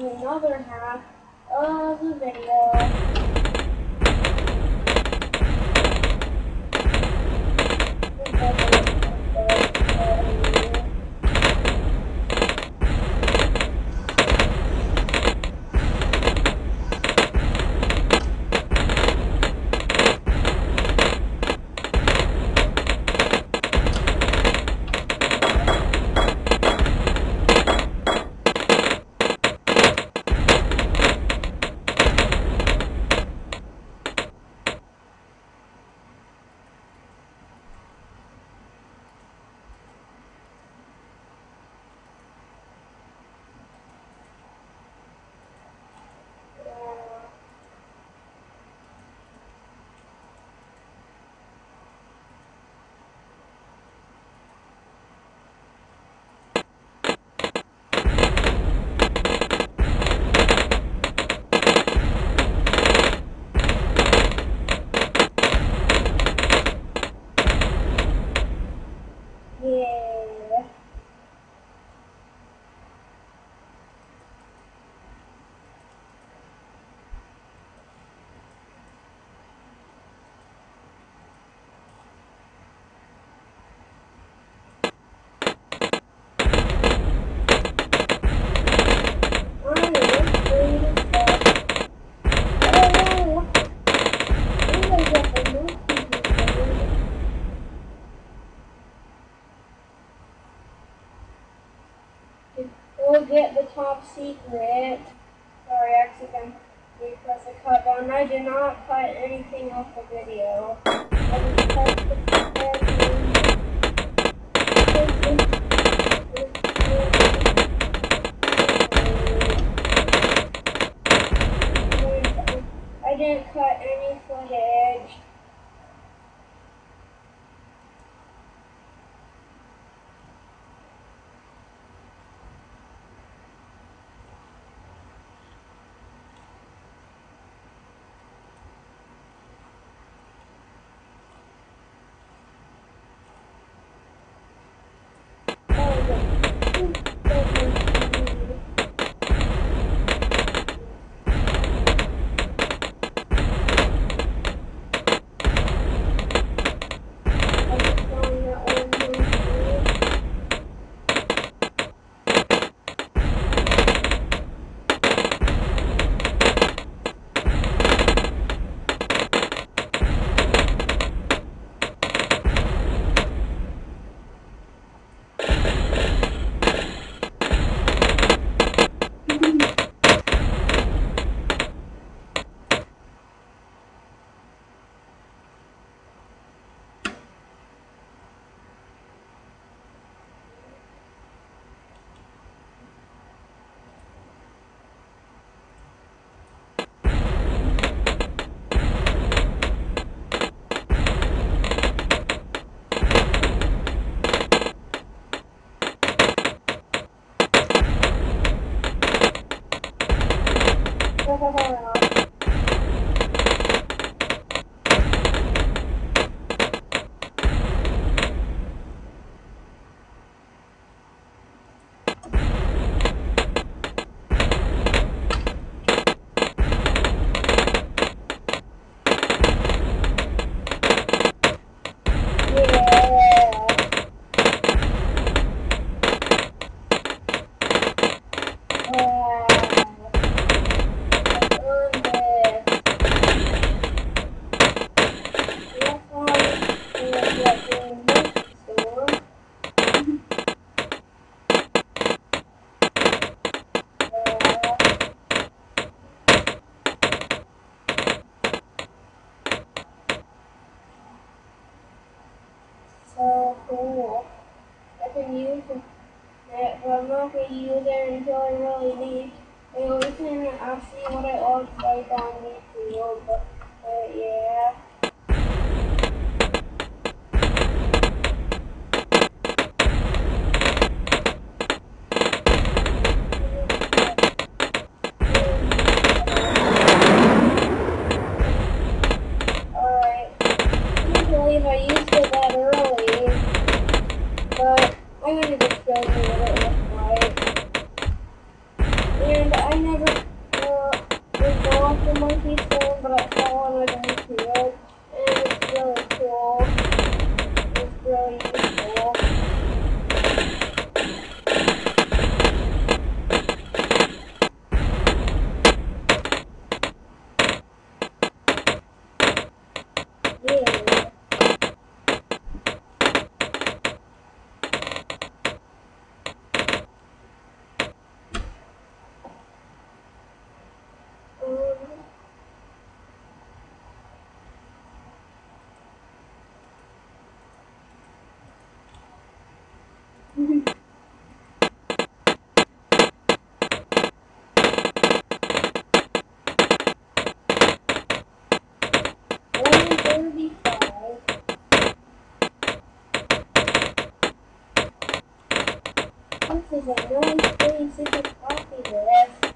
another half of the video. Yeah. We'll get the top secret. Sorry, I accidentally pressed the cut button. I did not cut anything off the video. I didn't cut any footage. So cool. I can use I'm not going to use it until I really need. I always can I'll see what it looks like on YouTube, Yeah. Once is a young, twice is a coffee left.